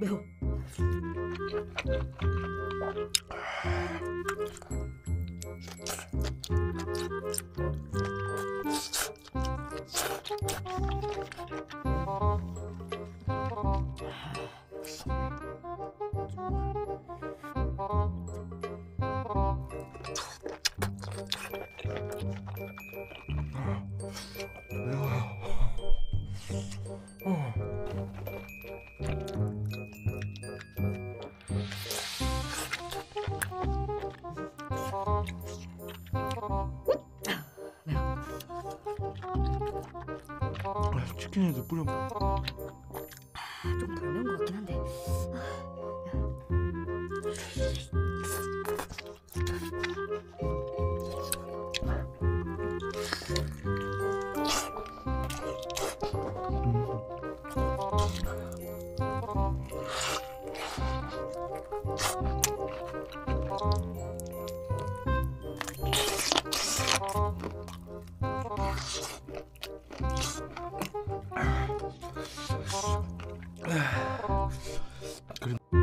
매워. 어. 아, 치킨에도 뿌려 먹어. 아, 조금 덜것 같긴 한데. 음. good.